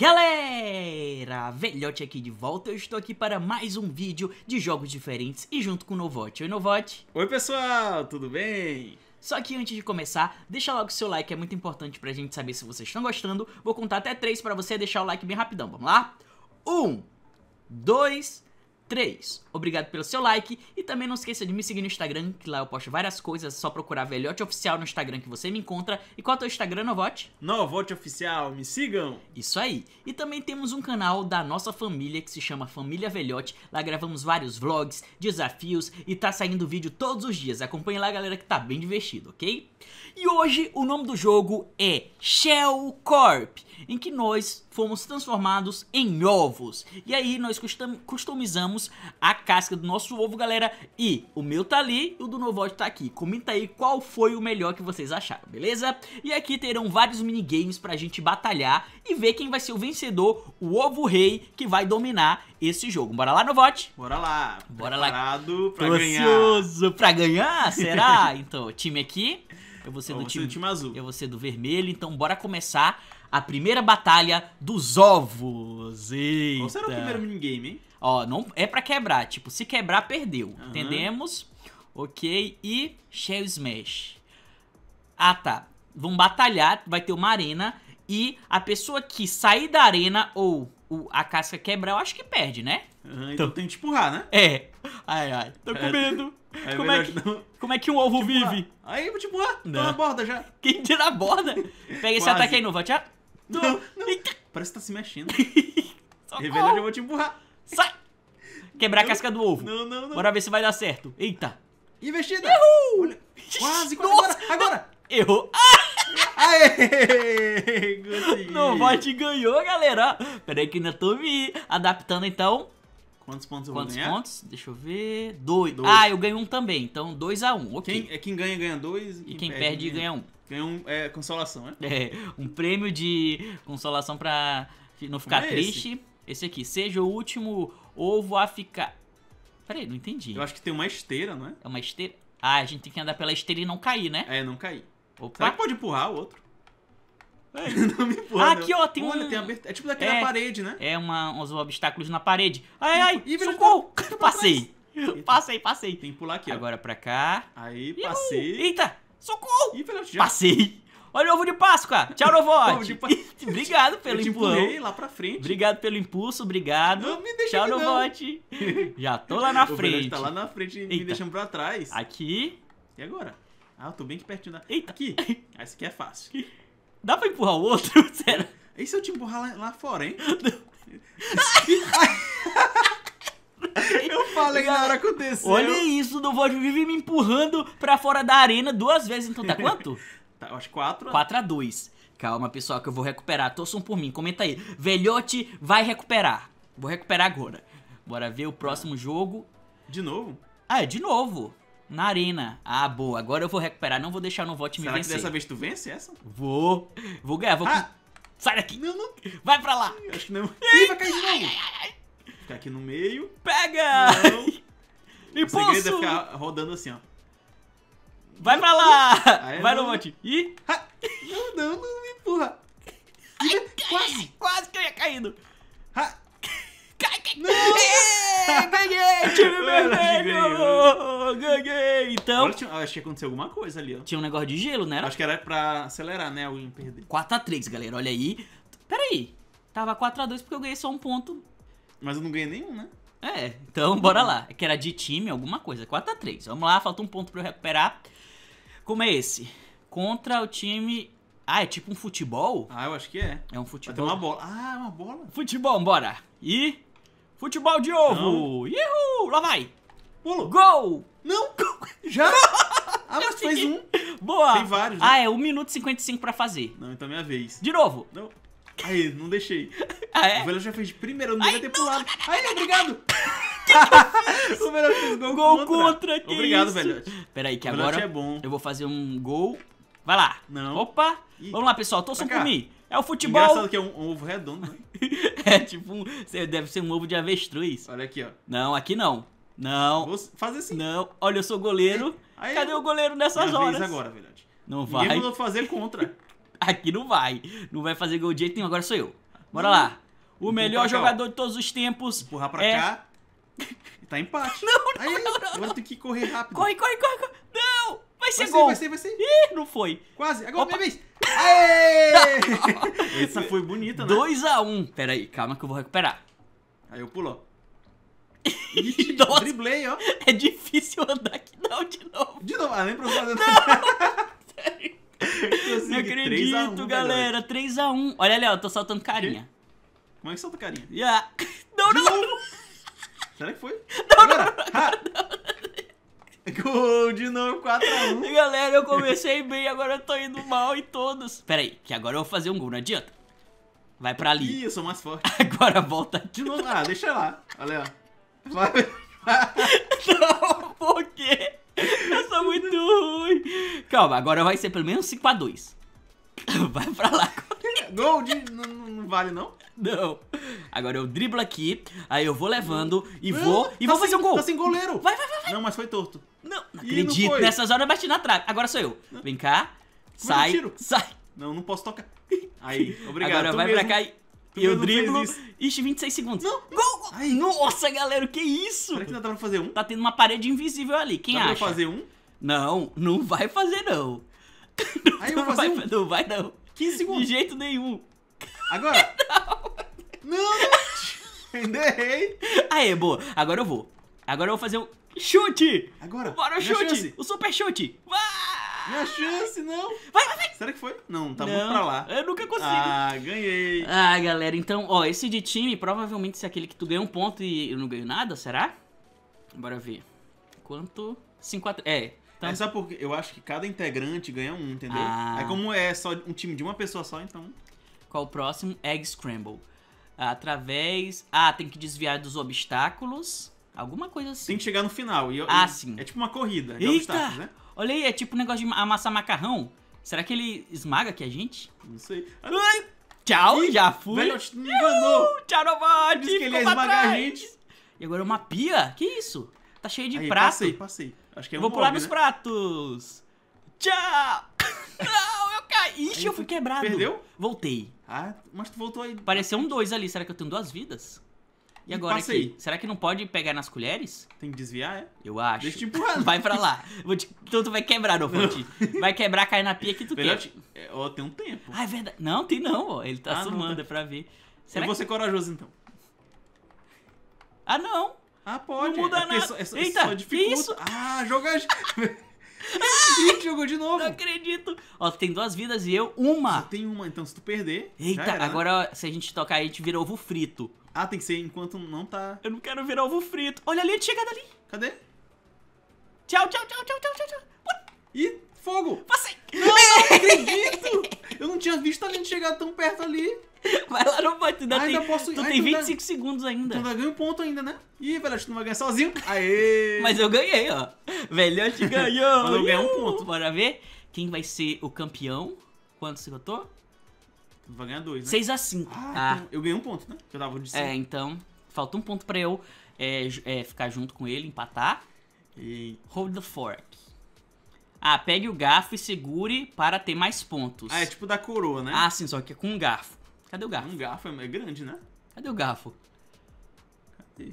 Galera, velhote aqui de volta, eu estou aqui para mais um vídeo de jogos diferentes e junto com o Novote. Oi Novote. Oi pessoal, tudo bem? Só que antes de começar, deixa logo o seu like, é muito importante pra gente saber se vocês estão gostando. Vou contar até três para você deixar o like bem rapidão, vamos lá? Um, dois, 3. Obrigado pelo seu like e também não esqueça de me seguir no Instagram, que lá eu posto várias coisas, é só procurar Velhote Oficial no Instagram que você me encontra. E qual é o teu Instagram, Novote? Novote Oficial, me sigam! Isso aí. E também temos um canal da nossa família que se chama Família Velhote. Lá gravamos vários vlogs, desafios e tá saindo vídeo todos os dias. Acompanhe lá, galera, que tá bem divertido, ok? E hoje o nome do jogo é Shell Corp, em que nós fomos transformados em ovos. E aí nós customizamos a casca do nosso ovo, galera. E o meu tá ali e o do Novote tá aqui. Comenta aí qual foi o melhor que vocês acharam, beleza? E aqui terão vários minigames pra gente batalhar e ver quem vai ser o vencedor, o ovo rei, que vai dominar esse jogo. Bora lá, Novote? Bora lá. Bora Preparado lá. pra Tô ganhar. ansioso pra ganhar, será? então, time aqui... Eu vou ser, do, time, do time azul. Eu vou ser do vermelho, então bora começar a primeira batalha dos ovos. Eita. Qual será o primeiro minigame, hein? Ó, não é pra quebrar. Tipo, se quebrar, perdeu. Uhum. Entendemos? Ok. E Shell Smash. Ah, tá. Vão batalhar, vai ter uma arena. E a pessoa que sair da arena ou o, a casca quebrar, eu acho que perde, né? Uhum, então tem que empurrar, né? É. Ai, ai. Tô com é. medo. É, como, é que, não... como é que um ovo vive? Aí, vou te empurrar. Tô na borda já. Quem tira a borda? Pega esse ataque aí, novo. Já. Não, não. Parece que tá se mexendo. Revelante, eu vou te empurrar. Sai! Quebrar a casca do ovo. Não, não, não. Bora ver se vai dar certo. Eita. Investida. Uhul. Olha. Quase, quase. Agora, agora. Errou. Aê! Não, Vote ganhou, galera. Pera aí que ainda tô me adaptando, então. Quantos pontos eu Quantos vou ganhar? pontos? Deixa eu ver. Dois. dois. Ah, eu ganho um também. Então, dois a um. Ok. Quem, é quem ganha, ganha dois. E, quem, quem perde, perde, ganha um. Ganha um. É consolação, né? É. Um prêmio de consolação pra não ficar é triste. Esse? esse? aqui. Seja o último ovo a ficar. Peraí, não entendi. Eu acho que tem uma esteira, não é? É uma esteira? Ah, a gente tem que andar pela esteira e não cair, né? É, não cair. Opa. Será que pode empurrar o outro? É, não me empurra. Ah, aqui, ó, tem Olha, um. Tem abert... É tipo daquela é, parede, né? É uma, uns obstáculos na parede. Ai, ai, Ih, socorro! Passei. Passei, passei. Tem que pular aqui, ó. Agora pra cá. Aí, passei. Eita! Socorro! Ih, já... Passei. Olha o ovo de Páscoa. Tchau, Novote. obrigado pelo impulso. lá pra frente. Obrigado pelo impulso, obrigado. Não me deixa Tchau, Novote. Já tô lá na frente. tá lá na frente e me deixando pra trás. Aqui. E agora? Ah, eu tô bem pertinho da... Eita. Aqui. Ah, esse aqui é fácil. Dá pra empurrar o outro? Sério? E se eu te empurrar lá, lá fora, hein? eu falei na hora aconteceu. Olha isso, o Void vive me empurrando pra fora da arena duas vezes. Então tá quanto? tá, acho que 4 4 a 2. Calma, pessoal, que eu vou recuperar. Torçam por mim, comenta aí. Velhote vai recuperar. Vou recuperar agora. Bora ver o próximo jogo. De novo? Ah, é de novo. Na arena. Ah, boa. Agora eu vou recuperar. Não vou deixar no vote me vencer. Será que dessa vez tu vence essa? Vou. Vou ganhar. Vou... Ah. Sai daqui. Não, não. Vai pra lá. Acho que não. Ih, vai cair de novo. Ficar aqui no meio. Pega. Não. Impulso. O segredo é ficar rodando assim, ó. Vai pra lá. vai no vote. Ih. Não, não, não me empurra. Ai, quase. Quase que eu ia caindo. Não! ganhei! Time vermelho! Ganhei! Então. Olha, tinha, acho que aconteceu alguma coisa ali, ó. Tinha um negócio de gelo, né? Acho que era pra acelerar, né? Alguém perder. 4x3, galera. Olha aí. Pera aí. Tava 4x2 porque eu ganhei só um ponto. Mas eu não ganhei nenhum, né? É, então bora lá. É que era de time, alguma coisa. 4x3. Vamos lá, falta um ponto pra eu recuperar. Como é esse? Contra o time. Ah, é tipo um futebol? Ah, eu acho que é. É um futebol. Vai ter uma bola. Ah, é uma bola. Futebol, bora. E. Futebol de ovo! Uhul! Lá vai! Pulo! Gol! Não! Já? Ah, mas tu fez um. Boa! Tem vários. Né? Ah, é 1 minuto e 55 pra fazer. Não, então é minha vez. De novo! Não. Aí, não deixei. Ah, é? O Velho já fez de primeiro, eu não devia ter pulado. Aí, obrigado! o Velho fez gol, gol contra. contra obrigado, velho. Pera aí, que agora é bom. eu vou fazer um gol. Vai lá. Não. Opa! Ih. Vamos lá, pessoal. Torçam por mim. É o futebol. Engraçado que é um, um ovo redondo, né? é tipo um. Deve ser um ovo de avestruz. Olha aqui, ó. Não, aqui não. Não. Vou fazer assim. Não. Olha, eu sou goleiro. Aí, Cadê o goleiro nessas horas? Vez agora, verdade. Não vai. Ninguém mandou fazer contra. aqui não vai. Não vai fazer gol de jeito nenhum. Agora sou eu. Bora Não. lá. O Empurra melhor jogador de todos os tempos. Empurrar pra é... cá. Tá empate. Não, não, aí, não, não, Agora tem que correr rápido. Corre, corre, corre, corre. Não! Vai ser Vai ser, gol. vai ser, vai ser. Ih, não foi. Quase. Agora Opa. minha vez. Aê! Essa foi bonita, né? 2x1. Pera aí, calma que eu vou recuperar. Aí eu pulo. ó. Ixi, Nossa. driblei, ó. É difícil andar aqui não de novo. De novo. Ah, nem pra fazer nada. Não acredito, galera. 3x1. Olha ali, ó, eu tô soltando carinha. Como é que solta carinha? Yeah. Não, De não. novo. Será que foi? Não, Agora. Ha. Gol de novo, 4x1. Galera, eu comecei bem, agora eu tô indo mal em todos. Pera aí, que agora eu vou fazer um gol, não adianta. Vai pra ali. Ih, eu sou mais forte. Agora volta aqui. De novo. Ah, deixa lá. Olha, ó. Vai. Não, por quê? Eu sou muito ruim. Calma, agora vai ser pelo menos 5x2. Vai pra lá. Gol de... Não, não- não vale, não? Não. Agora eu driblo aqui, aí eu vou levando e Não, vou e tá vou fazer sem- um gol. Tá sem goleiro. Vai, vai, vai, vai. Não, mas foi torto. Não, não não acredito. foi. Nessas horas eu bati na trave. Agora sou eu. Vem cá. Como Sai, sai. Não, não posso tocar. Aí, obrigado. Agora tu vai mesmo. pra cá e Tu eu driblo. Ixi, 26 segundos. Não. Gol. Ai. Nossa, galera, o que isso? Será que dá pra fazer um? Tá tendo uma parede invisível ali. Quem dá acha? pra fazer um? Não, não vai fazer não. Aí eu vou não, fazer vai, um. não vai não. 15 De segundos. jeito nenhum. Agora. Não, não. Ainda errei. Aê, boa. Agora eu vou. Agora eu vou fazer um chute. Agora. Bora chute. Chance. O super chute. Vai, Minha chance, não. vai, vai. vai. Será que foi? Não, tá não, muito pra lá. Eu nunca consigo. Ah, ganhei. Ah, galera, então, ó, esse de time provavelmente se é aquele que tu ganha um ponto e eu não ganho nada, será? Bora ver. Quanto? 5 a 3. É. Então, É só porque eu acho que cada integrante ganha um, entendeu? Ah. Aí como é só um time de uma pessoa só, então... qual o próximo? Egg Scramble. Através. Ah, tem que desviar dos obstáculos. Alguma coisa assim. Tem que chegar no final. E, Ah, e- sim. É tipo uma corrida de Eita! obstáculos, né? Olha aí, é tipo um negócio de amassar macarrão. Será que ele esmaga aqui a gente? Não sei. Ai, tchau, Ih, já fui. Velho, me enganou. Tchau, Novate. Disse que ele ia esmagar a gente. E agora uma pia? Que isso? Tá cheio de Aí, prato. passei, passei. Acho que é Eu um vou pular nos né? pratos. Tchau. Não, eu caí. Ixi, eu fui quebrado. Perdeu? Voltei. Ah, mas tu voltou aí. Pareceu um dois ali. Será que eu tenho duas vidas? E agora aqui? Será que não pode pegar nas colheres? Tem que desviar, é? Eu acho. Deixa eu te empurrar. Vai pra lá. Te... Então tu vai quebrar, Novante. Vai quebrar, cair na pia que tu quer. Velhote, é, ó, tem um tempo. Ah, é verdade. Não, tem não, ó. Ele tá Ah, não, sumando, tá. é pra ver. eu Será vou que... ser corajoso, então. Ah, não. Ah, pode. Não muda é nada. Só, é Eita, só dificulta. isso? Ah, jogar... Ih, jogou de novo. Não acredito. Ó, tem duas vidas e eu uma. Só tem uma, então se tu perder... Eita, era, né? agora se a gente tocar aí, a gente vira ovo frito. Ah, tem que ser enquanto não tá... Eu não quero virar ovo frito. Olha ali a chegada ali. Cadê? Tchau, tchau, tchau, tchau, tchau, tchau, tchau. Ih, fogo! Passei. acredito! Eu não tinha visto a gente chegar tão perto ali. Vai lá, não vai. Tu ainda, Ah, tem, ainda posso- tu ah, tem dá- 25 segundos ainda. Tu ainda ganha um ponto ainda, né? Ih, velho, tu não vai ganhar sozinho. Aê! Mas eu ganhei, ó. Velhote ganhou. Mas eu ganhei um ponto. Bora ver quem vai ser o campeão. Quanto você botou? Tu vai ganhar dois, né? 6 a 5 Ah, Ah, então eu ganhei um ponto, né? Que eu tava de cinco. é, então. Falta um ponto pra eu é, é, ficar junto com ele, empatar. E... Hold the fork. Ah, pegue o garfo e segure para ter mais pontos. Ah, é tipo da coroa, né? Ah, sim, só que é com um garfo. Cadê o garfo? Um garfo é é grande, né? Cadê o garfo? Cadê?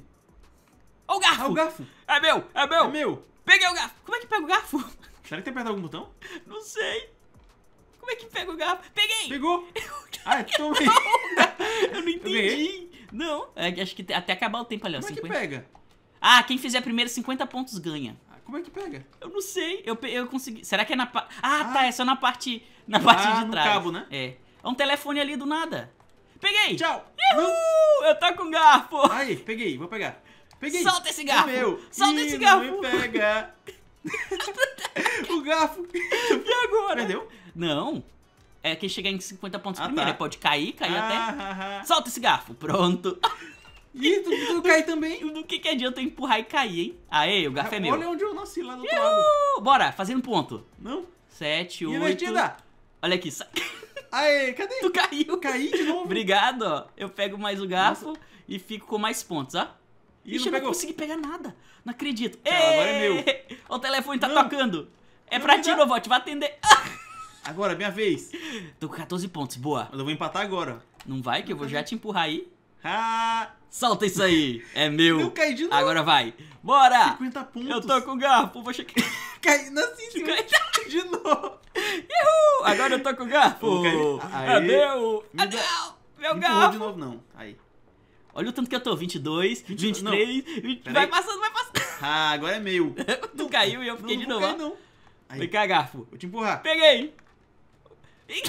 Ó o garfo! Ah, o garfo! É meu, é meu! É meu! Peguei o garfo! Como é que pega o garfo? Será que tem que apertar algum botão? Não sei. Como é que pega o garfo? Peguei! Pegou! Ah, tomei! Eu não entendi. Não, é acho que até acabar o tempo ali, ó. Como é que 50. pega? Ah, quem fizer primeiro 50 pontos ganha. Ah, Como é que pega? Eu não sei, eu, eu consegui. Será que é na parte. Ah, Ah. tá, é só na parte. Na parte Ah, de no trás. cabo, né? É. É um telefone ali do nada. Peguei! Tchau! Uhul! Eu tô com garfo! Aí, peguei, vou pegar. Peguei! Solta esse garfo! É meu! Solta Ih, esse não garfo! me pega! o garfo! E agora? Perdeu? Não. É quem chegar em 50 pontos Ah, primeiro. tá. Ele pode cair, cair até. Ah, ah, ah. Solta esse garfo. Pronto. Ih, tu, tu cai também. Do que, que adianta eu empurrar e cair, hein? Aê, o garfo é meu. Olha onde eu nasci, lá do outro lado. Bora, fazendo ponto. Não? 7, 8. Invertida! Olha aqui, sa- Aê, cadê? tu caiu. Caí de novo. Obrigado, ó. Eu pego mais o garfo e fico com mais pontos, ó. Ih, Ixi, não eu não pegou. consegui pegar nada. Não acredito. Tchau, agora é meu. O telefone tá Não. tocando. É Não pra ti, dá. Novote. Vai atender. Agora, minha vez. Tô com 14 pontos. Boa. Mas eu vou empatar agora. Não vai, que eu vou já te empurrar aí. Ah, Solta isso aí. É meu. eu caí de novo. Agora vai. Bora! 50 pontos. Eu tô com o garfo. Vou checar. Caí assim, em cima de novo. Uhul! Agora eu tô com o garfo. Eu caí. É Aê. meu. Me dá- não. Garfo. de novo, não. Aí. Olha o tanto que eu tô. 22, 20, 23. 20, Pera vai passando, vai passando. Ah, agora é meu. Tu caiu e eu fiquei não, de não novo. não. Aí, Vem cá, garfo. vou te empurrar. Peguei.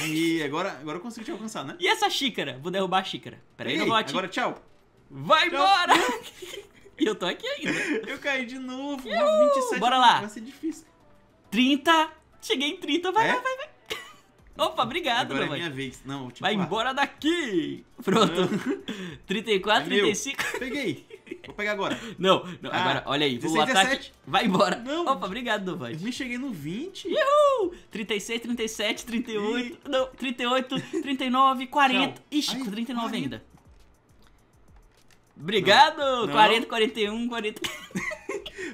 Aí, agora, agora eu consigo te alcançar, né? E essa xícara? Vou derrubar a xícara. Pera aí, Peguei. não vote. Agora tchau. Vai Tchau. embora! e eu tô aqui ainda. Eu caí de novo. Uhul. 27 Bora lá. Vai ser difícil. 30. Cheguei em 30. Vai, É? vai, vai, vai. Opa, obrigado, agora é minha vez. Não, vou te Vai embora daqui! Pronto. 34, É meu. 35. Peguei. Vou pegar agora. Não, não, Ah, agora, olha aí, vou 16, ataque. 17. Vai embora. Não. Opa, obrigado, Eu Dovante. me cheguei no 20. Uhul! 36, 37, 38, não, 38, 39, 40. Tchau. Ixi, Ai, 39 40. ainda. Obrigado! Não. 40, 41, 40.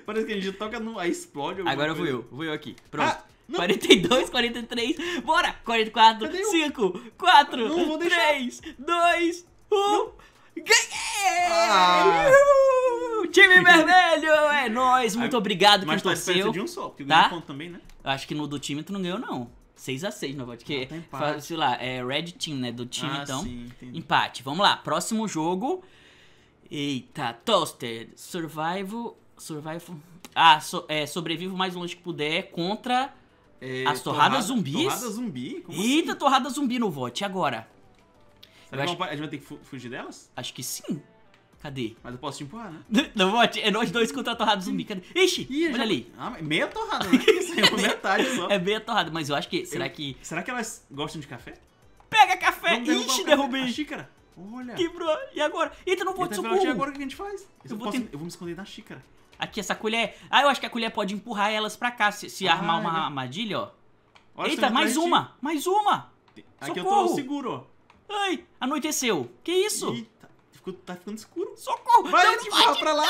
Parece que a gente toca no. Aí explode. Agora vou coisa. eu, vou eu aqui. Pronto. Ah, não. 42, 43, bora! 44, Cadê eu? 5, 4, Não vou deixar. 3, 2, 1. Ganhei! Ah. Time vermelho! É nóis! Muito obrigado quem Mas tá a diferença torceu. de um só, porque Tá? ganhei ponto também, né? Eu acho que no do time tu não ganhou, não. 6x6, não pode. Que, Ah, tá sei lá, é Red Team, né? Do time, ah, então. sim. Empate. Vamos lá, próximo jogo. Eita, Toasted. Survival. Survival. Ah, so- é, sobrevivo o mais longe que puder contra. É, As torradas torrada- zumbis? Torrada zumbi? Como Eita, assim? torrada zumbi no vote. Agora? Será eu que acho- a gente vai ter que fu- fugir delas? Acho que sim. Cadê? Mas eu posso te empurrar, né? No vote, é nós dois contra a torrada zumbi. Cadê? Ixi, Ih, olha já- ali. Ah, meia torrada, né? Isso aí é uma metade só. É bem a torrada, mas eu acho que. Será Eu- que. Será que elas gostam de café? Pega café! Ixi, café. A derrubei! xícara. Olha. Quebrou. E agora? Eita, não vou Eita, te Velote, e socorro. agora o que a gente faz? Eu, Eu vou posso- ten- eu vou me esconder na xícara. Aqui, essa colher. Ah, eu acho que a colher pode empurrar elas pra cá. Se, se Ah, armar uma é verdade. armadilha, ó. Olha, Eita, mais atrás de uma! Mais uma! Aqui eu Socorro. tô seguro, ó. Ai, anoiteceu. Que isso? Eita, ficou- tá ficando escuro. Socorro! Vai, não, não, empurrar vai, pra lá.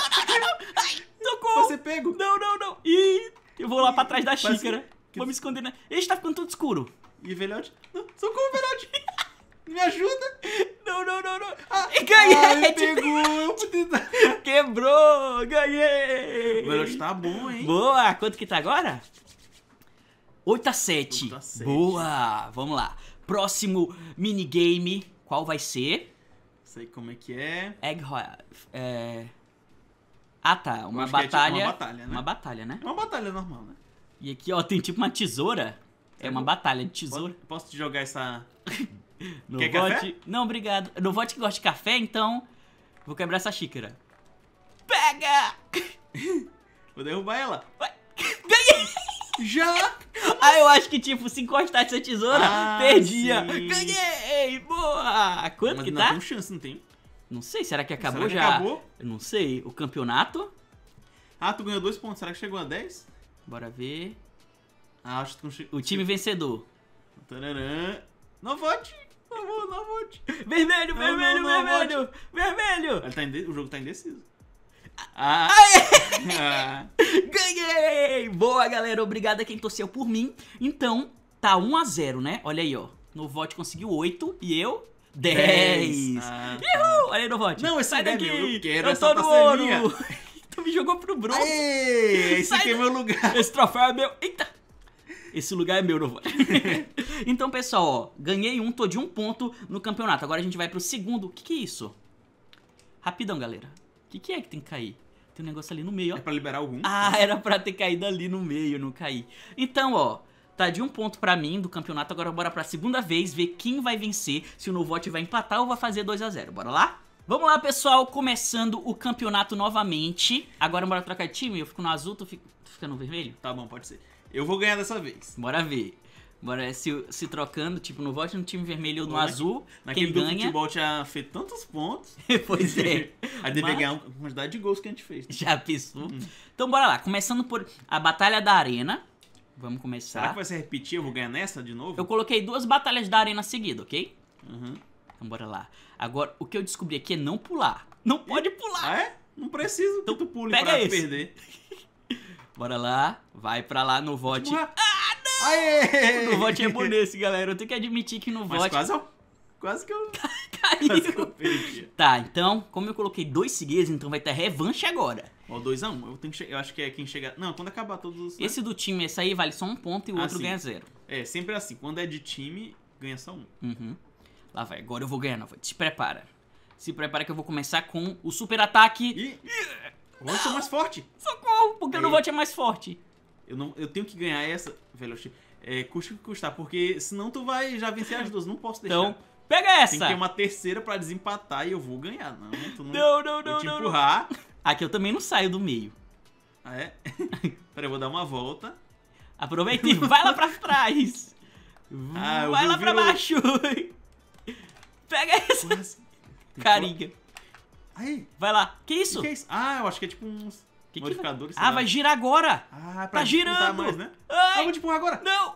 socorro! Você pego. Não, não, não. Ih, eu vou lá pra trás da xícara. que- Vou me esconder na... Ixi, tá ficando tudo escuro. E velhote? Não, socorro, velhote. Me ajuda. Não, não, não, não. Ah, ganhei! ah, ele pegou. Quebrou! Ganhei! O velhote tá bom, hein? Boa! Quanto que tá agora? 8 a 7. 8 a 7. Boa! Vamos lá. Próximo minigame. Qual vai ser? Sei como é que é. Egg Royale. É... Ah, tá. Uma que é tipo batalha. uma batalha, né? Uma batalha, né? É uma batalha normal, né? E aqui, ó, tem tipo uma tesoura. É uma batalha de tesoura. Posso, posso te jogar essa. No Quer vote... café? Não, obrigado. No vote que gosta de café, então. Vou quebrar essa xícara. Pega! Vou derrubar ela. Vai. Ganhei! Já! Ah, eu acho que, tipo, se encostar essa tesoura, Ah, perdia. sim. Ganhei! Boa! Quanto Mas que não tá? tem chance, não tem? Não sei, será que acabou Será que já? acabou? Eu não sei. O campeonato? Ah, tu ganhou dois pontos. Será que chegou a 10? Bora ver. Ah, acho que não. O time vencedor. Tararã. Não vote! Não vou, não vote. Vermelho, Não, vermelho, não, não, vermelho! Vermelho! Ele tá inde... O jogo tá indeciso. Ah! ah. Ganhei! Boa, galera. Obrigado a quem torceu por mim. Então, tá 1 a 0 né? Olha aí, ó. No vote conseguiu 8 e eu 10. Ah, Uhul! Olha aí no vote. Não, esse Sai é daqui. meu, eu quero eu tô no parcelinha. ouro. tu me jogou pro bronze. Aê! Esse aqui é meu lugar. Esse troféu é meu. Eita! Esse lugar é meu, não vou. então, pessoal, ó, ganhei um, tô de um ponto no campeonato. Agora a gente vai pro segundo. O que, que é isso? Rapidão, galera. O que, que é que tem que cair? Tem um negócio ali no meio, ó. É pra liberar algum? Ah, era pra ter caído ali no meio, não caí. Então, ó, tá de um ponto pra mim do campeonato. Agora bora pra segunda vez ver quem vai vencer. Se o Novote vai empatar ou vai fazer 2 a 0 Bora lá? Vamos lá, pessoal, começando o campeonato novamente. Agora bora trocar de time. Eu fico no azul, tu fica, tu fica no vermelho? Tá bom, pode ser. Eu vou ganhar dessa vez. Bora ver. Bora se, se trocando, tipo, no vote no time vermelho ou no azul. Naquele quem ganha. futebol tinha feito tantos pontos. pois é. Aí deve Mas- ganhar a quantidade de gols que a gente fez. Já pensou? Uhum. Então bora lá. Começando por a Batalha da Arena. Vamos Será começar. que vai se repetir? Eu vou ganhar nessa de novo? Eu coloquei duas batalhas da arena seguida, ok? Uhum. Então bora lá. Agora, o que eu descobri aqui é não pular. Não pode pular. Ah, é? Não preciso que tu pule pega pra esse. perder. Bora lá. Vai pra lá no vote. Ah, não! Aê! No vote é bom nesse, galera. Eu tenho que admitir que no Mas vote quase, eu- quase que eu... Quase que eu perdi. Tá, então, como eu coloquei dois seguidos, então vai ter revanche agora. Ó, 2x1. Eu, tenho que che- eu acho que é quem chegar. Não, quando acabar todos os. né? Esse do time, esse aí vale só um ponto e o Ah, outro sim. ganha zero. É, sempre assim. Quando é de time, ganha só um. Uhum. Lá vai, agora eu vou ganhar, Nova. Se prepara. Se prepara que eu vou começar com o super ataque. E. Eu sou mais forte. Socorro, porque o Aí. Novote é mais forte. Eu, não, eu tenho que ganhar essa, Veloci. É, custa o que custar, porque senão tu vai já vencer as duas. Não posso deixar. Então, pega Tem essa. que ter uma terceira pra desempatar e eu vou ganhar. Não, tu não. Não, não, não, te não, não. empurrar. Aqui eu também não saio do meio. Ah, é? Peraí, eu vou dar uma volta. Aproveita e vai lá pra trás. Ah, vai lá pra virou. baixo. Pega essa Quase. Tem carinha. Aí, Vai lá. Que isso? que é isso? Ah, eu acho que é tipo uns Que que vai... Ah, vai girar agora. Ah, pra Tá girando. mais, né? Ai, vou te empurrar agora. não.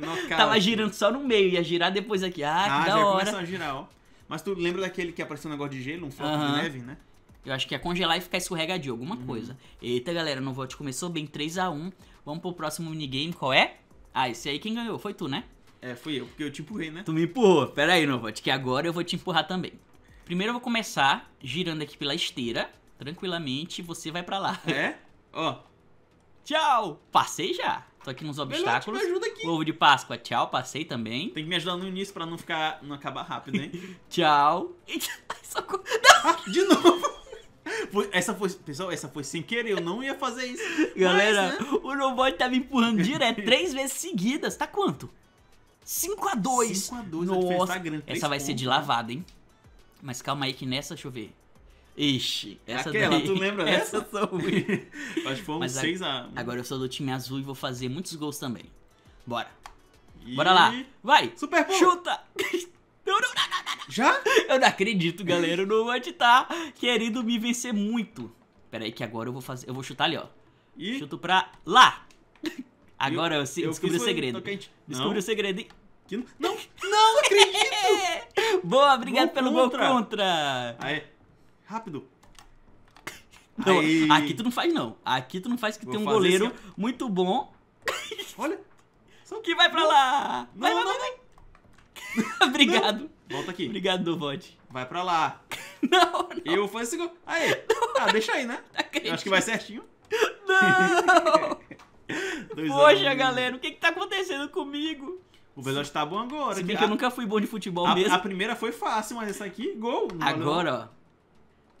Nocaute. Tava girando só no meio. Ia girar depois aqui. Ah, Ah, que já da começou hora. a girar, ó. Mas tu lembra daquele que apareceu um negócio de gelo, um floco Aham. de neve, né? Eu acho que é congelar e ficar escorregadio, alguma Uhum. coisa. Eita, galera, no vote começou bem 3x1. Vamos pro próximo minigame, qual é? Ah, esse aí quem ganhou? Foi tu, né? É, fui eu, porque eu te empurrei, né? Tu me empurrou. Pera aí, Novote, que agora eu vou te empurrar também. Primeiro eu vou começar girando aqui pela esteira, tranquilamente, você vai pra lá. É? Ó. Tchau! Passei já. Tô aqui nos obstáculos. me ajuda aqui. Ovo de Páscoa, tchau, passei também. Tem que me ajudar no início pra não ficar. não acabar rápido, hein? Tchau. Socorro. ah, de novo! Essa foi. Pessoal, essa foi sem querer, eu não ia fazer isso. Galera, Mas, né? o Novote tá me empurrando direto, três vezes seguidas. Tá quanto? 5 a 2 5 a 2, a diferença Nossa, tá grande, essa vai ser de pontos, né? lavada, hein? Mas calma aí que nessa, deixa eu ver. Ixi, essa Aquela, daí... tu lembra essa dessa? sou ruim. Acho que foi um Mas a- 6x1. Agora eu sou do time azul e vou fazer muitos gols também. Bora. E- Bora lá. Vai. Super pulo. Chuta. Não, não, não. Já? Eu não acredito, galera. O Novote tá querendo me vencer muito. Pera aí que agora eu vou fazer... Eu vou chutar ali, ó. E. Chuto pra lá. Agora eu, se- eu descobri o segredo. Descobri o segredo, não, não acredito! Boa, obrigado Gol pelo contra. gol contra. Aí, rápido. Não, Aí. aqui tu não faz, não. Aqui tu não faz que Vou tem um goleiro muito bom Olha. que vai pra lá. Vai, Não, vai, não, vai, vai. Obrigado. Volta aqui. Obrigado, Dovote. Vai pra lá. Não, não Eu faço esse gol. Aí. Ah, deixa aí, né? acredito. Eu acho que vai certinho. Não. Poxa, um. galera, o que que tá acontecendo comigo? O Velote tá bom agora. Se bem a, que eu nunca fui bom de futebol a, mesmo. a primeira foi fácil, mas essa aqui, gol. não valeu. Agora, ó.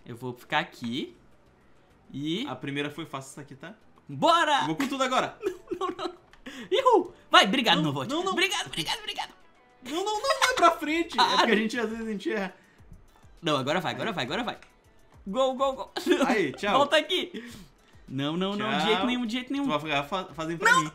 Eu vou ficar aqui. E... A primeira foi fácil, essa aqui, tá? Bora! Vou com tudo agora. Ihu! Vai, obrigado, Não, Novote. não, não. Obrigado, obrigado, obrigado. Não, não, não vai pra frente. Ah, é porque a não. gente às vezes a gente erra. Não, agora vai, agora vai, agora vai. Gol, gol, gol. Aí, tchau. Volta aqui. Não, não, não, de Tchau. jeito nenhum, de jeito Tu nenhum. vai ficar fa- fazendo pra mim.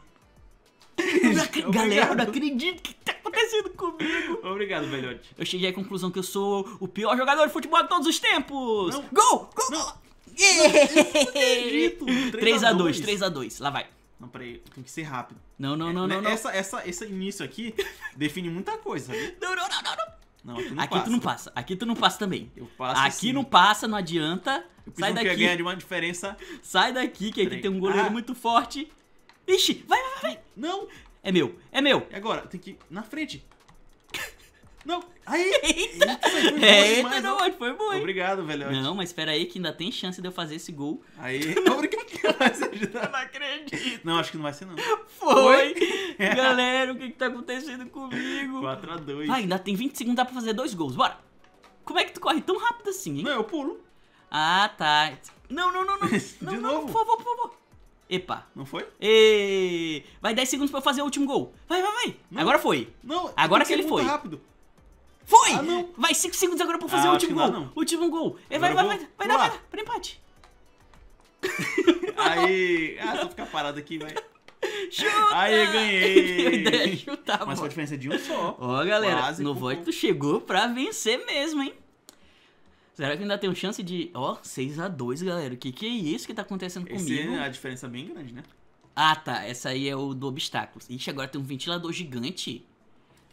Não Galera, eu não acredito que tá acontecendo comigo. Obrigado, velhote. Eu cheguei à conclusão que eu sou o pior jogador de futebol de todos os tempos. Não. Gol, gol, Não. Yeah! acredito. 3x2, 3 a 3x2, lá vai. Não, peraí, tem que ser rápido. Não, não, não, Né, não, não. Essa, essa, esse início aqui define muita coisa, sabe? Não, não, não, não, não. Não, aqui não Aqui tu não passa, aqui tu não passa também. Eu passo Aqui sim. não passa, não adianta. Eu Sai daqui, ganhar de uma diferença. sai daqui, que aqui Peraí. tem um goleiro Ah. muito forte. Ixi, vai, vai, vai. Não! É meu, é meu. E agora? Tem que ir na frente. Não! Aí! Eita, foi boa Eita, demais, não, foi bom? Obrigado, velhote. Não, mas espera aí que ainda tem chance de eu fazer esse gol. Aí. Obrigado. Vai não acredito. Não, acho que não vai ser, não. Foi. Galera, o que que tá acontecendo comigo? 4x2. Vai, ainda tem 20 segundos, dá pra fazer dois gols. Bora. Como é que tu corre tão rápido assim, hein? Não, eu pulo. Ah, tá. Não, não, não, não. De não, não, novo? Por favor, por favor. Epa. Não foi? Ê! Vai 10 segundos pra eu fazer o último gol. Vai, vai, vai. Não. Agora foi. Não. Agora tem que ele ser muito foi. rápido. Foi! Ah, não. Vai 5 segundos agora pra eu fazer Ah, o último gol. não. Último gol. É, vai, Agora vai, vai, vou vai, dar, vai, dar, pra empate. Aí. Ah, eu ficar parado aqui, vai. Chuta! Aí, ganhei. Chutar, Mas foi a diferença de um só. Ó, galera, Quase no voto tu chegou pra vencer mesmo, hein? Será que ainda tem chance de... Ó, 6x2, galera. O que que é isso que tá acontecendo Esse comigo? é a diferença bem grande, né? Ah, tá. Essa aí é o do obstáculos. Ixi, agora tem um ventilador gigante.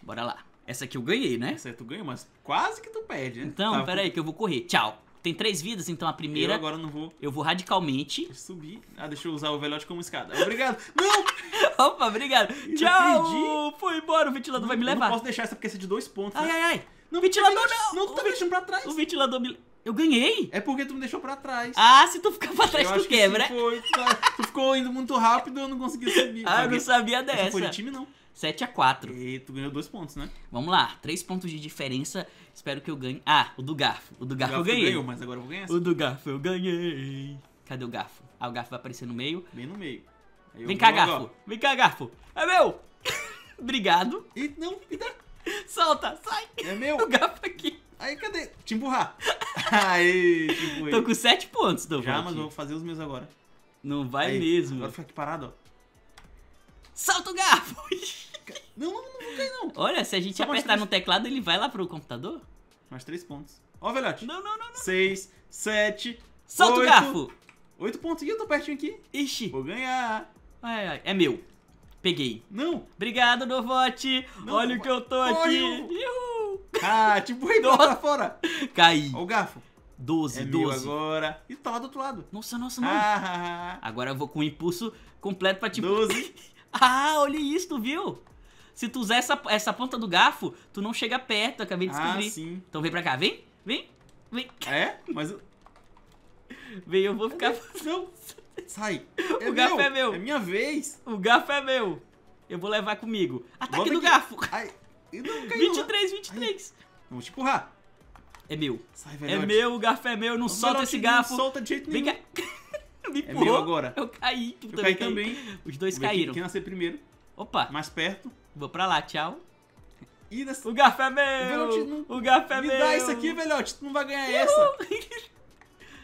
Bora lá. Essa aqui eu ganhei, né? Essa aí tu ganhou, mas quase que tu perde, né? Então, Tava pera aí que eu vou correr. Tchau. tem três vidas, então a Eu primeira agora não vou eu vou radicalmente. subir. Ah, deixa eu usar o velhote como escada. Obrigado. Não! Opa, obrigado. Eu Tchau. perdi. Foi embora, o ventilador vai me Eu não levar. posso deixar essa porque essa é de dois pontos. Ai, né? ai, ai. Não, ventilador não. Não, tu tá O me deixando pra trás. O ventilador me. Eu ganhei? É porque tu me deixou pra trás. Ah, se tu ficar pra trás, eu tu que quebra. sim, foi. Tu, ficou indo muito rápido e eu não consegui subir. Ah, eu não sabia Essa dessa. foi de time, não. 7 a 4 E tu ganhou dois pontos, né? Vamos lá, 3 pontos de diferença. Espero que eu ganhe. Ah, o do garfo. O do garfo, Garfo eu ganhei. ganhou, mas agora eu vou ganhar. O do garfo eu ganhei. Cadê o garfo? Ah, o garfo vai aparecer no meio. Bem no meio. Vem cá, agora. garfo. Vem cá, garfo. É meu. Obrigado. Ih, não, me dá. Solta, sai. É meu. O garfo aqui. Aí, cadê? Te empurrar. Aí, te empurrei. Tô com 7 pontos, tô Já, mas eu vou fazer os meus agora. Não vai Aí, mesmo. Agora fica aqui parado, ó. Solta o garfo. Não, não, não cair, não. Olha, se a gente Só apertar no teclado, ele vai lá pro computador? Mais três pontos. Ó, velhote. Não, não, não, não. Seis, sete, Solta o oito. garfo. Oito pontos. Ih, eu tô pertinho aqui. Ixi. Vou ganhar. Ai, ai. É meu. Peguei. Não. Obrigado, Novote. Não, Olha o que eu tô corre, aqui. Ah, te empurrei pra fora. Caí. Ó o garfo. 12, É meu 12. agora. Ih, tá lá do outro lado. Nossa, nossa, não. Ah, Agora eu vou com o impulso completo pra te... 12. Ah, olha isso, tu viu? Se tu usar essa, essa ponta do garfo, tu não chega perto, eu acabei de Ah, descobrir. sim. então vem pra cá, vem, vem, vem, É? Mas eu... vem, eu vou ficar... Não. Sai. O garfo é meu. É minha vez. O garfo é meu. Eu vou levar comigo. Ataque do aqui. garfo. Ai. Não caiu. 23, 23. Vou te empurrar. É meu. Sai, É velhote. meu, o garfo é meu, não O solta esse não garfo. solta de jeito Vem nenhum. cá. Me É empurrou. meu agora. Eu caí. Tu Eu também caí também. Os dois Vamos caíram. Quem nascer primeiro. Opa, Mais perto. vou pra lá, tchau. Nessa... O garfo é meu. não- O garfo é Me meu. dá isso aqui, velhote. Tu não vai ganhar essa.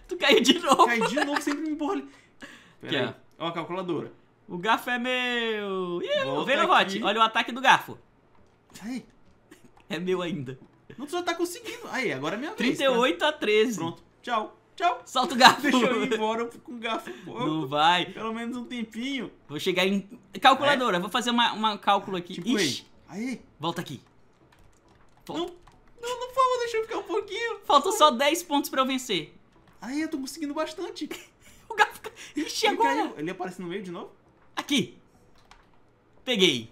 Tu caiu de novo. Cai de novo, sempre me empurra ali. Pera Aqui, aí. Ó a calculadora. O garfo é meu. Ih, Volta vem no. Olha o ataque do garfo. Aí. É meu ainda. Não, tu já tá conseguindo. Aí, agora é minha vez. 38 a 13. Pronto. Tchau. Tchau. Solta o garfo. Deixa eu ir embora com o garfo. Não vai. Pelo menos um tempinho. Vou chegar em. Calculadora, vou fazer uma, uma cálculo aqui. Tipo. Ixi, Aí. volta aqui. Não. Não, não, favor, deixa eu ficar um pouquinho. Faltam só 10 pontos pra eu vencer. Aí, eu tô conseguindo bastante. Ixi, Ele agora. caiu. Ele aparece no meio de novo? Aqui. Peguei.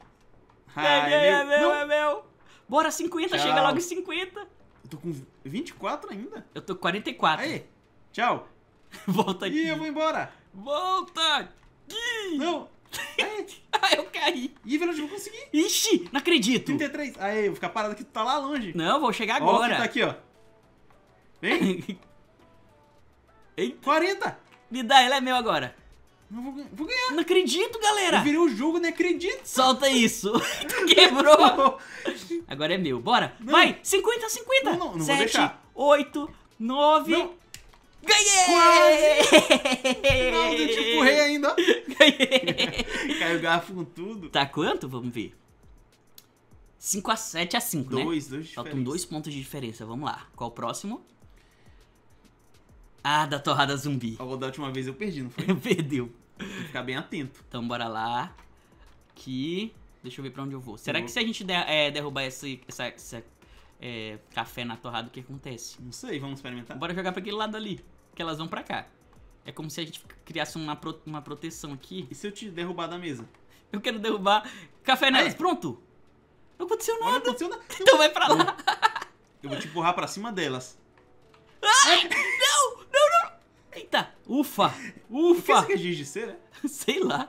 Peguei, é é meu. meu, Não. é meu. Bora, 50, Tchau. chega logo em 50. Eu tô com 24 ainda. Eu tô com 44. Aí. Tchau. Volta aqui. Ih, eu vou embora. Volta aqui. Não. Aí. Ah, eu caí. Ih, velho, eu vou conseguir. Ixi, não acredito. 33. Aí, eu vou ficar parado aqui. Tu tá lá longe. Não, vou chegar Ó, agora. tá aqui, ó. Vem. Eita, 40. Me dá, ele é meu agora. Não vou, ganhar- vou ganhar. Não acredito, galera. Eu virei o jogo, não acredito. Solta isso. Quebrou. Agora é meu. Bora. Não. Vai. 50, 50. Não, não, não vou 7, deixar. 8, 9. Não. Ganhei! Não, eu te empurrei ainda. Ganhei! Caiu o garfo com tudo. Tá quanto? Vamos ver. 5 a 7 a 5, né? Dois, dois Faltam dois pontos de diferença. Vamos lá. Qual o próximo? Ah, da torrada zumbi. Ó, Da última vez eu perdi, não foi? Perdeu. Tem que ficar bem atento. Então bora lá. Aqui. Deixa eu ver pra onde eu vou. Será Eu que vou- se a gente der- é, derrubar esse, essa, essa, é, café na torrada, o que acontece? Não sei, vamos experimentar. Bora jogar pra aquele lado ali. Que elas vão pra cá. É como se a gente criasse uma, pro- uma proteção aqui. E se eu te derrubar da mesa? Eu quero derrubar café nelas. Aí. Pronto. Não aconteceu Olha, não nada. aconteceu nada. Então vai pra lá. Eu vou te empurrar pra cima delas. Não, não. Eita. Ufa. Que Ufa. quer giz de cera? Sei lá.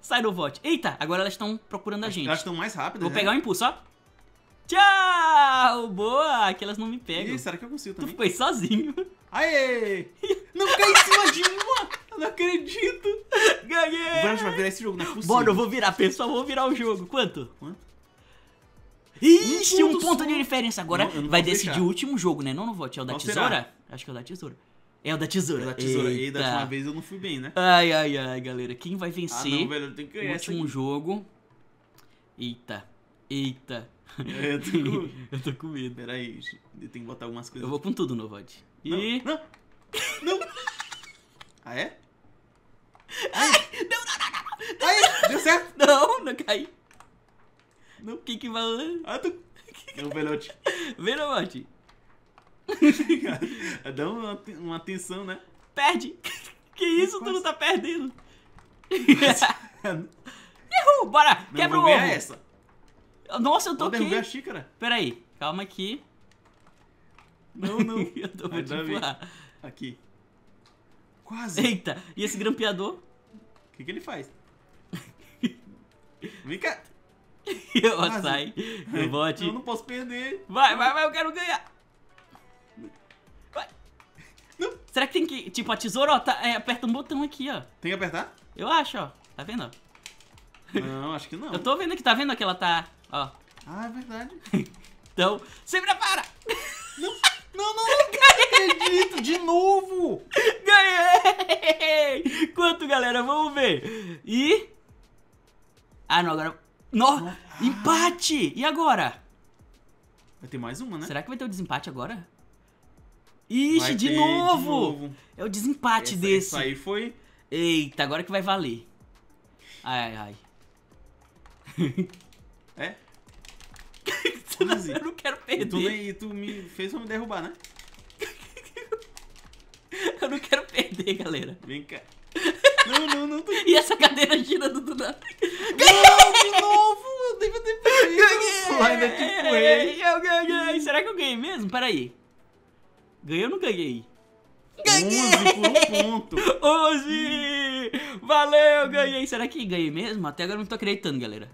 Sai do vote. Eita, agora elas estão procurando a gente. Elas estão mais rápidas, Vou né? pegar o impulso, ó. Tchau! Boa! Que elas não me pegam. Ih, será que eu consigo Tu também? ficou aí sozinho. Aê! Não cai em cima de uma! Eu não acredito! O Ganhei! Branco vai virar esse jogo, não é possível. Bora, eu vou virar, pessoal, vou virar o jogo. Quanto? Quanto? Ixi, Um um ponto ponto só. de diferença. Agora Não, vai decidir deixar. o último jogo, né? Não no vote, é o da Qual tesoura? será? Acho que é o da tesoura. É o da tesoura. Da tesoura. E Eita. da última vez eu não fui bem, né? Ai, ai, ai, galera. Quem vai Ah, vencer não, velho, eu tenho que ganhar último aqui. jogo? Eita. Eita. É, eu tô com... eu tô com medo. Pera aí, eu tenho que botar algumas coisas. Eu vou com tudo no vote. Não, E... Não! Não! Ah, é? Ai! Não, não, não, não! Aí, deu certo! Não, não caí. Não. O que que vai... Ah, tu... É o velhote. Vem no vote. Dá uma, uma atenção, né? Perde. Que isso, tu não tá perdendo. Uhul, bora, Não, quebra o vou ovo. essa. Nossa, eu Vou tô derrubar a aqui. xícara. Pera aí, calma aqui. Não, não. eu tô vou te empurrar. Aqui. Quase. Eita, e esse grampeador? O que, que ele faz? Vem cá. Eu Quase. sai. Eu. Eu não posso perder. Vai, vai, vai, eu quero ganhar. Será que tem que, tipo, a tesoura, ó, tá, é, aperta um botão aqui, ó. Tem que apertar? Eu acho, ó. Tá vendo? ó? Não, acho que não. Eu tô vendo que tá vendo que ela tá, ó. Ah, é verdade. Então, se prepara. Não, não, não, não acredito. De novo. Ganhei! Quanto, galera? Vamos ver. E... Ah, não, agora... No... Ah. Empate! E agora? Vai ter mais uma, né? Será que vai ter o desempate agora? Ixi, de ter novo. É o desempate Essa- desse. Isso aí foi... Eita, agora que vai valer. Ai, ai, ai. É? Eu não- Quase. eu não quero E tu, perder. e tu me fez pra me derrubar, né? Eu não quero perder, galera. Vem cá. Não, não, não. Tô... E essa cadeira girando do nada. Não, de novo. Eu devia ter perdido. Ainda te ganhei! Será que eu ganhei mesmo? Peraí. Ganhei ou não ganhei? 11 por um ponto. 11! Valeu, ganhei! Será que ganhei mesmo? Até agora eu não tô acreditando, galera.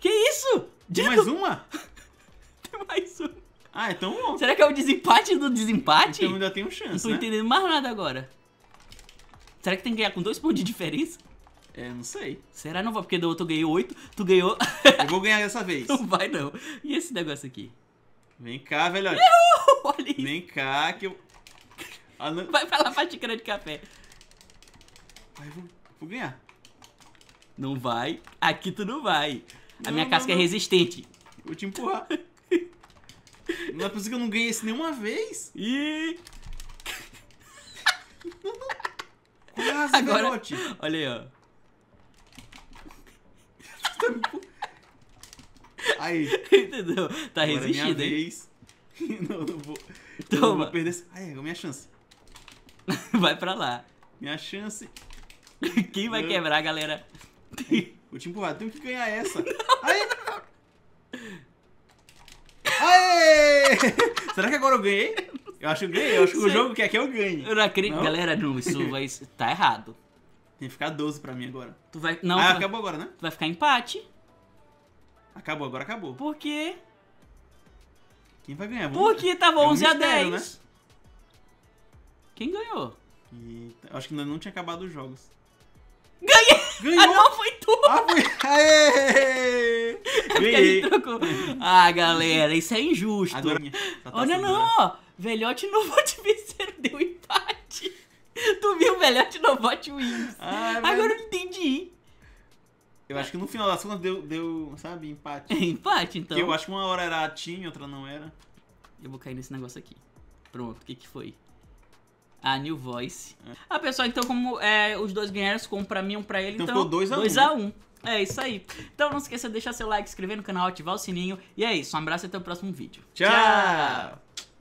Que isso? Tem mais uma? Tem mais um. Ah, então bom. Será que é o desempate do desempate? Então ainda tenho não chance, tô né? entendendo mais nada agora. Será que tem que ganhar com dois pontos de diferença? É, não sei. Será não vai? Porque do outro eu ganhei oito, tu ganhou. Eu vou ganhar dessa vez. não vai não. E esse negócio aqui? Vem cá, velhote. Olha isso. Vem cá que eu... Ah, não. Vai pra lá pra xícara de café. Ai, vou, vou ganhar. Não vai. Aqui tu não vai. A Não, minha não, casca é não. resistente. Vou te empurrar. Não é possível que eu não ganhei esse nenhuma vez. E Quase, Agora- velhote. olha aí, ó. Aí, Entendeu? Tá agora é resistindo, hein? vez. Não, não vou. Toma. Não vou perder. essa- Ai, minha chance. Vai pra lá. Minha chance. Quem vai Não. quebrar, galera? Vou te empurrar, tenho que ganhar essa. Aê! Aê! Será que agora eu ganhei? Eu acho que eu ganhei. Eu acho que o jogo quer que eu ganhe. Eu não acredito. Não? Galera, não, isso vai. Tá errado. Tem que ficar 12 pra mim agora. Tu vai. Não, ah, tu, vai, acabou agora, né? tu vai ficar empate. Acabou, agora acabou. Por quê? Quem vai ganhar? Vamos Porque tava É um 11 a mistério, 10. Quem ganhou? Eita, acho que ainda não tinha acabado os jogos. Ganhei! Ganhou! Ah, não, foi tu! Ah, foi! Aê! É Ganhei! Ah, galera, isso é injusto. Agora. Tá Olha não, né? Velhote no vote vencer deu empate. Tu viu velhote no vote wins. Ah, mas Agora eu não entendi. Eu acho que no final das contas deu, deu sabe, empate. Empate, então. Porque eu acho que uma hora era a Team, outra não era. Eu vou cair nesse negócio aqui. Pronto, o que que foi? A New Voice. É. Ah, pessoal, então como é, os dois ganharam, um pra mim, um pra ele, Então então... ficou dois a um, 2 a 1 É isso aí. Então não esqueça de deixar seu like, se inscrever no canal, ativar o sininho. E é isso, um abraço e até o próximo vídeo. Tchau.